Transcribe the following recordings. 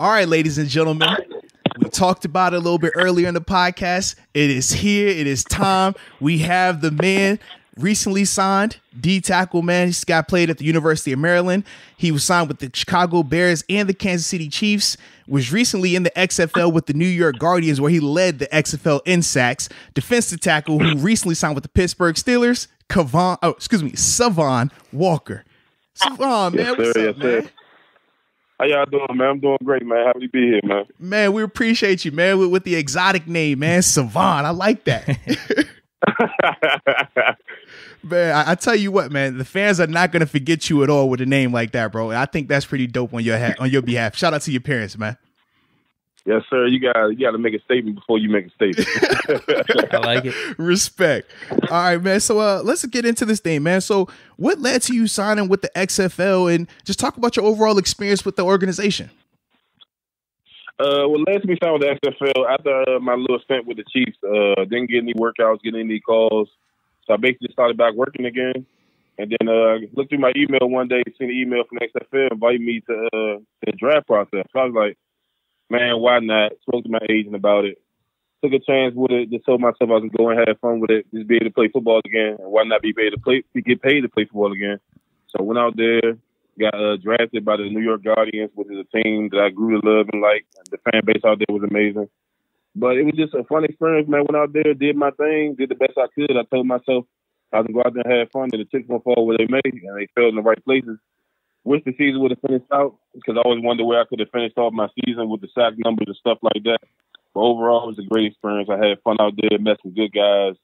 All right, ladies and gentlemen, we talked about it a little bit earlier in the podcast. It is here. It is time. We have the man recently signed, D tackle man. He's got played at the University of Maryland. He was signed with the Chicago Bears and the Kansas City Chiefs. Was recently in the XFL with the New York Guardians, where he led the XFL in sacks. Defensive tackle who recently signed with the Pittsburgh Steelers. Kavon, oh, excuse me, Cavon Walker. Cavon, man, Yes, what's sir, up, yes, sir. How y'all doing, man? I'm doing great, man. Happy to be here, man. Man, we appreciate you, man, with, with the exotic name, man, Cavon. I like that. man, I, I tell you what, man, the fans are not gonna forget you at all with a name like that, bro. And I think that's pretty dope on your ha- on your behalf. Shout out to your parents, man. Yes, sir. You got you got to make a statement before you make a statement. I like it. Respect. All right, man. So uh let's get into this thing, man. So what led to you signing with the XFL and just talk about your overall experience with the organization? Uh, well, last me signed with the XFL after uh, my little stint with the Chiefs. Uh, didn't get any workouts, get any calls, so I basically started back working again. And then uh, looked through my email one day, seen an email from the XFL inviting me to uh, the draft process. So I was like, man, why not? Spoke to my agent about it. Took a chance with it. Just told myself I was going to go and have fun with it. Just be able to play football again. And why not be able to play, to get paid to play football again? So I went out there, got uh, drafted by the New York Guardians, which is a team that I grew to love and like. The fan base out there was amazing. But it was just a fun experience, man. Went out there, did my thing, did the best I could. I told myself I was going to go out there and have fun, and the chips gonna fall where they may, and they fell in the right places. Wish the season would have finished out because I always wonder where I could have finished off my season with the sack numbers and stuff like that. But overall, it was a great experience. I had fun out there, met some good guys,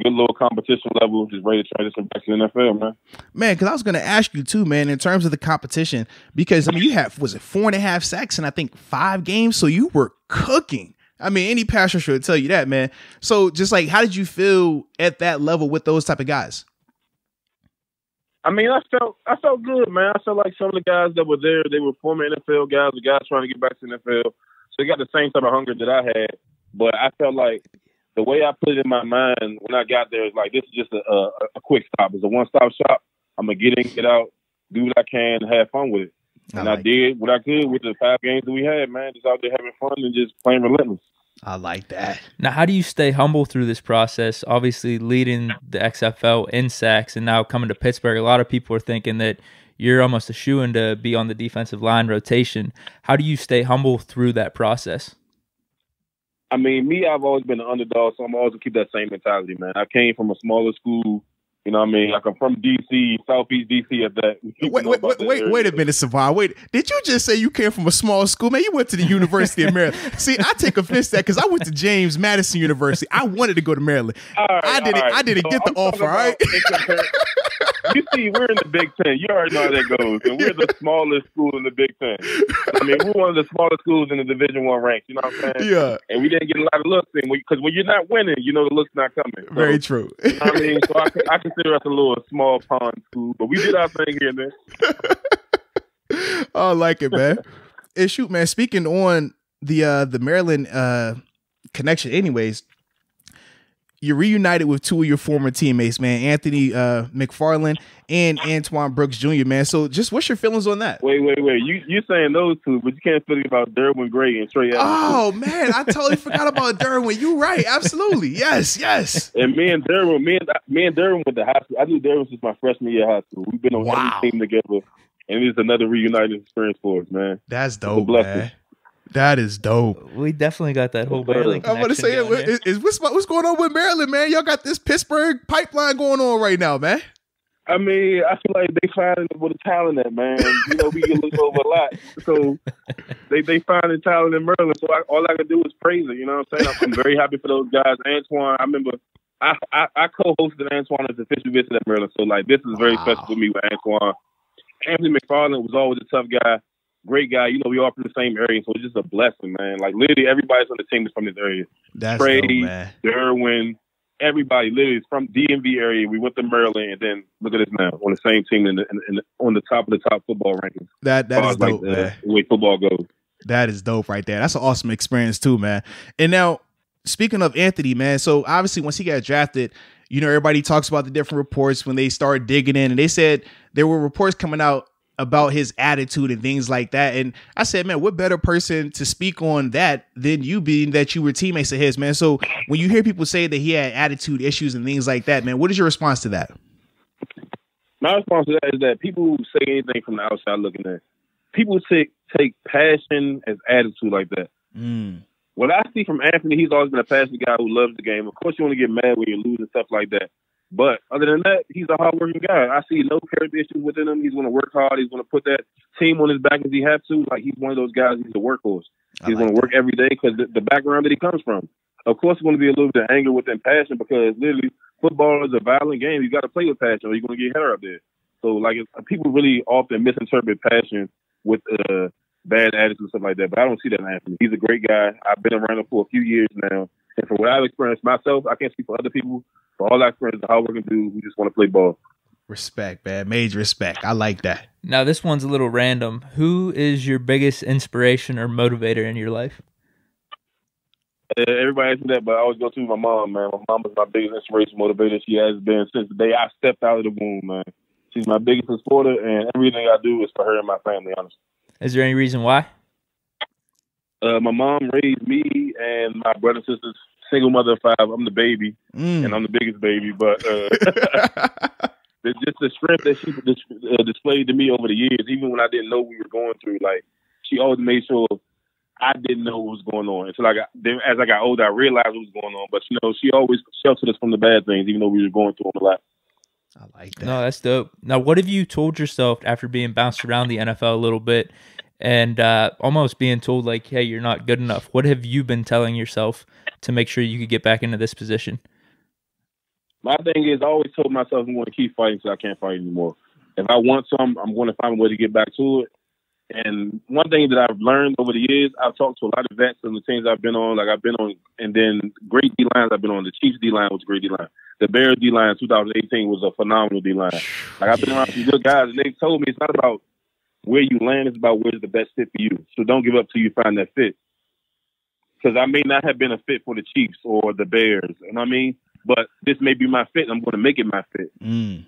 good little competition level, just ready to transition back to the NFL, man. Man, because I was going to ask you too, man, in terms of the competition, because I mean, you have was it four and a half sacks and I think five games, so you were cooking. I mean, any passer should tell you that, man. So, just like, how did you feel at that level with those type of guys? I mean, I felt I felt good, man. I felt like some of the guys that were there, they were former NFL guys, the guys trying to get back to the NFL. So they got the same type of hunger that I had. But I felt like the way I put it in my mind when I got there is like this is just a, a, a quick stop. It's a one stop shop. I'm gonna get in, get out, do what I can, and have fun with it. And I, like did what I could with the five games that we had, man. Just out there having fun and just playing relentless. I like that. Now, how do you stay humble through this process? Obviously, leading the XFL in sacks and now coming to Pittsburgh, a lot of people are thinking that you're almost a shoe in to be on the defensive line rotation. How do you stay humble through that process? I mean, me, I've always been an underdog, so I'm always gonna keep that same mentality, man. I came from a smaller school, you know what I mean? Like I'm from DC, Southeast DC at that. You Wait, wait, wait, wait, wait a minute, Cavon. Wait, did you just say you came from a small school? Man, you went to the University of Maryland. See, I take offense to that because I went to James Madison University. I wanted to go to Maryland. Right, I didn't- right. I didn't get the I'm offer, all right? in you see, we're in the Big Ten. You already know how that goes, and we're the smallest school in the Big Ten. I mean, we're one of the smallest schools in the Division One ranks. You know what I'm saying? Yeah, And we didn't get a lot of looks, and because when you're not winning, you know the looks not coming. So, very true. you know I mean, so I, I consider us a little small pond school, but we did our thing here there. I like it, man. and shoot, man. Speaking on the uh the Maryland uh connection, anyways, you reunited with two of your former teammates, man, Anthony uh McFarland and Antoine Brooks Jr. Man, so just what's your feelings on that? Wait, wait, wait. You you saying those two, but you can't forget about Derwin Gray and Trey Edmunds. Oh man, I totally forgot about Derwin. You're right, absolutely. Yes, yes. And me and Derwin, me and me and Derwin with the high school. I knew Derwin since my freshman year of high school. We've been on Wow. every team together, and it's another reunited experience for us, man. That's dope, blessing. man. That is dope. We definitely got that whole Maryland I'm gonna say it. going there. Is, is what's what's going on with Maryland, man? Y'all got this Pittsburgh pipeline going on right now, man. I mean, I feel like they finding with the talent at man. You know, we get looked over a lot, so they they finding talent in Maryland. So I, all I can do is praise it. You know what I'm saying? I'm, I'm very happy for those guys. Antoine, I remember. I, I, I co-hosted Antoine as official visit at Maryland, so like this is very Wow. special for me with Antoine. Anthony McFarland was always a tough guy, great guy. You know, we all from the same area, so it's just a blessing, man. Like literally, everybody's on the team is from this area. That's Trey, dope, man. Derwin, everybody literally is from DMV area. We went to Maryland, and then look at us now on the same team in the, in, in on the top of the top football rankings. That that is dope, like the, man. the way football goes. That is dope right there. That's an awesome experience too, man. And now, speaking of Anthony, man, so obviously once he got drafted, you know, everybody talks about the different reports when they started digging in, and they said there were reports coming out about his attitude and things like that. And I said, man, what better person to speak on that than you being that you were teammates of his, man. So when you hear people say that he had attitude issues and things like that, man, what is your response to that? My response to that is that people who say anything from the outside looking at. People take take passion as attitude like that. Mm. What I see from Anthony, he's always been a passionate guy who loves the game. Of course, you want to get mad when you lose and stuff like that. But other than that, he's a hardworking guy. I see no character issues within him. He's going to work hard. He's going to put that team on his back as he has to. Like he's one of those guys. He's a workhorse. He's like going to work every day because the, the background that he comes from. Of course, it's going to be a little bit of anger within passion because literally football is a violent game. You got to play with passion or you're going to get hurt up there. So like people really often misinterpret passion with uh, bad attitude and stuff like that. But I don't see that in Anthony. He's a great guy. I've been around him for a few years now. And from what I've experienced myself, I can't speak for other people. For all I've experienced, a hardworking dude who just want to play ball. Respect, man. Major respect. I like that. Now, this one's a little random. Who is your biggest inspiration or motivator in your life? Uh, everybody asks me that, but I always go to my mom, man. My mom is my biggest inspiration, motivator. She has been since the day I stepped out of the womb, man. She's my biggest supporter, and everything I do is for her and my family, honestly. Is there any reason why? Uh, my mom raised me and my brother and sisters, single mother of five. I'm the baby, Mm. and I'm the biggest baby. But uh, it's just the strength that she dis- uh, displayed to me over the years, even when I didn't know we were going through. Like she always made sure I didn't know what was going on until I got. Then as I got older, I realized what was going on. But you know, she always sheltered us from the bad things, even though we were going through them a lot. I like that. No, that's dope. Now, what have you told yourself after being bounced around the NFL a little bit and uh, almost being told, like, hey, you're not good enough? What have you been telling yourself to make sure you could get back into this position? My thing is, I always told myself I'm going to keep fighting until I can't fight anymore. If I want some, I'm going to find a way to get back to it. And one thing that I've learned over the years, I've talked to a lot of vets and the teams I've been on. Like I've been on, and then great D lines I've been on. The Chiefs D line was a great D line. The Bears D line 2018 was a phenomenal D line. Like I've been around some good guys, and they told me it's not about where you land; is about where's the best fit for you. So don't give up till you find that fit. Because I may not have been a fit for the Chiefs or the Bears, you know what I mean? But this may be my fit. I'm going to make it my fit. Mm.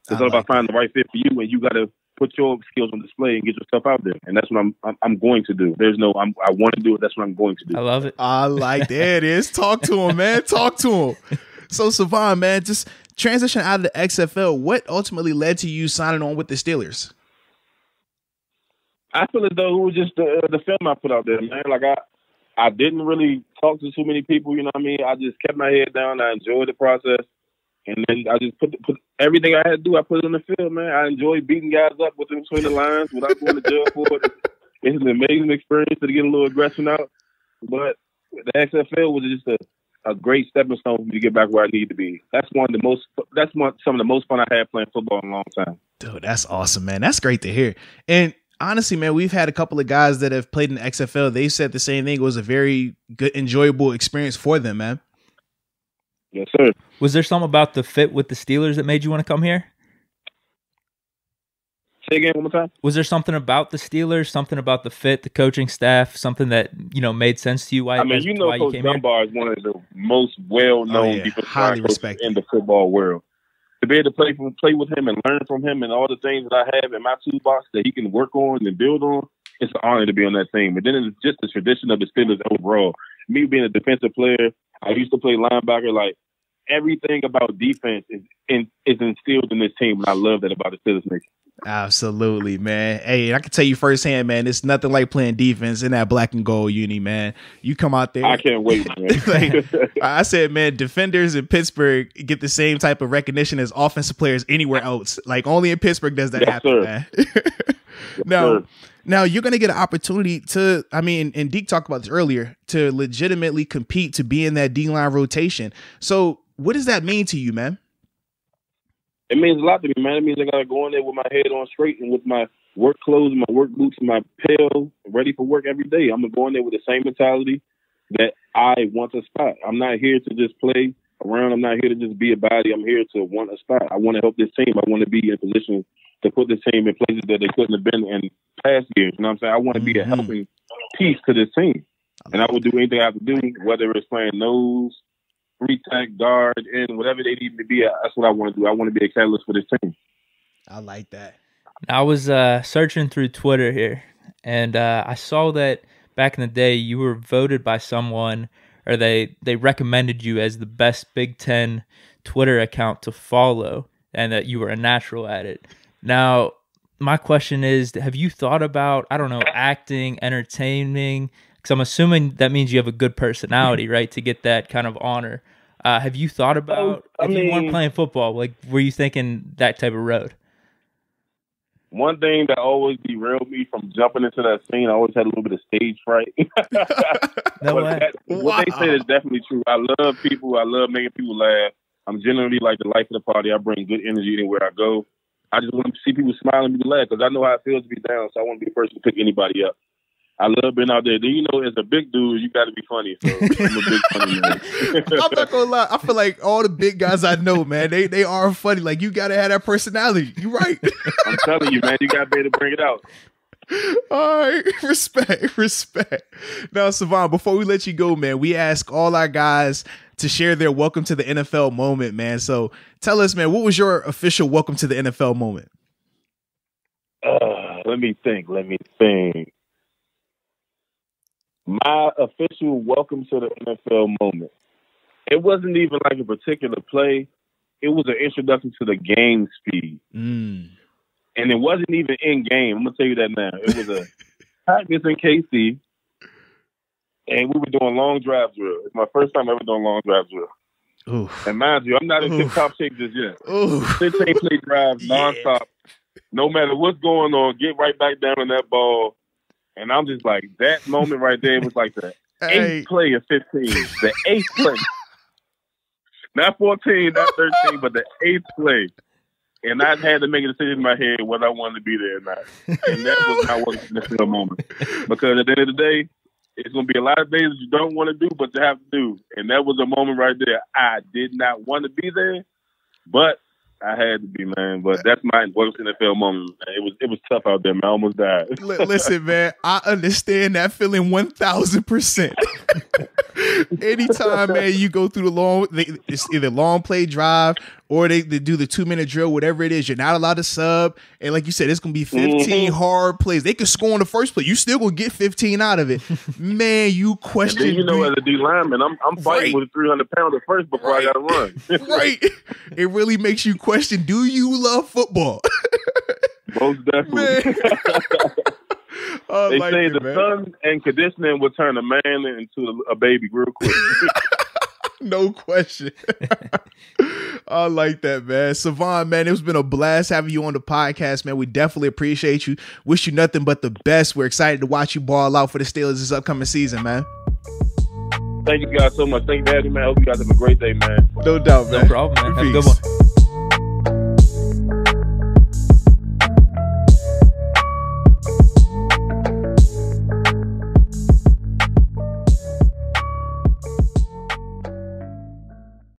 It's I all about finding the right fit for you, and you got to put your skills on display and get yourself out there. And that's what I'm I'm, I'm going to do. There's no I'm, I want to do it. That's what I'm going to do. I love it. I like there it is. Talk to him, man. Talk to him. So Cavon, man, just transition out of the XFL. What ultimately led to you signing on with the Steelers? I feel as though it was just the uh, the film I put out there, man. Like I I didn't really talk to too many people. You know what I mean? I just kept my head down. I enjoyed the process. And then I just put put everything I had to do. I put it on the field, man. I enjoy beating guys up within between the lines without going to jail for it. It's an amazing experience to get a little aggression out. But the XFL was just a, a great stepping stone for me to get back where I need to be. That's one of the most. That's one some of the most fun I had playing football in a long time. Dude, that's awesome, man. That's great to hear. And honestly, man, we've had a couple of guys that have played in the XFL. They said the same thing. It was a very good, enjoyable experience for them, man. Yes, sir. Was there something about the fit with the Steelers that made you want to come here? Say again one more time. Was there something about the Steelers, something about the fit, the coaching staff, something that you know made sense to you? Why, I mean, as you know, why Coach came? Dunbar is one of the most well-known Oh, yeah. defensive Highly coaches respected. in the football world. To be able to play from, play with him and learn from him and all the things that I have in my toolbox that he can work on and build on, it's an honor to be on that team. But then it's just the tradition of the Steelers overall. Me being a defensive player, I used to play linebacker. Like everything about defense is in, is instilled in this team, and I love that about the Steelers. Absolutely, man. Hey, I can tell you firsthand, man. It's nothing like playing defense in that black and gold uni, man. You come out there. I can't wait, man. Like, I said, man, defenders in Pittsburgh get the same type of recognition as offensive players anywhere else. Like only in Pittsburgh does that Yes, happen, man. now, now you're gonna get an opportunity to. I mean, and Deke talked about this earlier to legitimately compete to be in that D line rotation. So, what does that mean to you, man? It means a lot to me, man. It means I gotta go in there with my head on straight and with my work clothes, my work boots, my pill, ready for work every day. I'm gonna go in there with the same mentality that I want a spot. I'm not here to just play around. I'm not here to just be a body. I'm here to want a spot. I want to help this team. I want to be in a position to put this team in places that they couldn't have been in past years. You know what I'm saying? I want to be a Mhm. helping piece to this team. And I will do anything I have to do, whether it's playing nose, tech, guard, and whatever they need me to be. That's what I want to do. I want to be a catalyst for this team. I like that. I was uh, searching through Twitter here, and uh, I saw that back in the day you were voted by someone, or they they recommended you as the best Big Ten Twitter account to follow, and that you were a natural at it. Now, my question is, have you thought about I don't know acting, entertaining? Because I'm assuming that means you have a good personality, right, to get that kind of honor. Uh, have you thought about I if you weren't playing football? Like, were you thinking that type of road? One thing that always derailed me from jumping into that scene, I always had a little bit of stage fright. No way. that- What they Wow. say is definitely true. I love people. I love making people laugh. I'm generally like the life of the party. I bring good energy anywhere I go. I just want to see people smiling and be glad because I know how it feels to be down. So I want to be the person to pick anybody up. I love being out there. Then you know, as a big dude, you got to be funny. So I'm a big funny man. I'm not gonna lie. I feel like all the big guys I know, man, they they are funny. Like you gotta have that personality. You right. I'm telling you, man, you got to be able to bring it out. all right, respect, respect. Now, Cavon, before we let you go, man, we ask all our guys to share their welcome to the NFL moment, man. So tell us, man, what was your official welcome to the NFL moment? Uh, let me think. Let me think. My official welcome to the NFL moment. It wasn't even like a particular play. It was an introduction to the game speed. Mm. And it wasn't even in game. I'm gonna tell you that now. It was a practice in KC. And we were doing long drive drill. It's my first time ever doing long drive drill. Oof. And mind you, I'm not in tip top shape just yet. Oof. 15 play drives Yeah. nonstop. No matter what's going on, get right back down on that ball. And I'm just like, that moment right there was like the Hey, eighth play of 15. The eighth play. Not 14, not 13, but the eighth play. And I had to make a decision in my head whether I wanted to be there or not. And that was my work in the moment. Because at the end of the day, it's going to be a lot of things you don't want to do, but you have to do. And that was a moment right there. I did not want to be there, but I had to be, man. But that's my worst NFL moment. Man. It was it was tough out there, man. I almost died. Li- Listen, man, I understand that feeling one thousand percent. Anytime, man, you go through the long, they, it's either long play drive or they, they do the two minute drill, whatever it is. You're not allowed to sub, and like you said, it's gonna be 15 Mhm. hard plays. They could score in the first play, you still gonna get 15 out of it. Man, you question, you know, as a D lineman, I'm I'm fighting Right. with a 300 pounder first before Right. I got to run. right? It really makes you question: Do you love football? Most definitely. I they like say it, the man. sun and conditioning will turn a man into a baby real quick. No question. I like that, man. Cavon, man, it's been a blast having you on the podcast, man. We definitely appreciate you. Wish you nothing but the best. We're excited to watch you ball out for the Steelers this upcoming season, man. Thank you guys so much. Thank you, Daddy, man. I hope you guys have a great day, man. No doubt, man. No problem, man. Have a good Peace. one.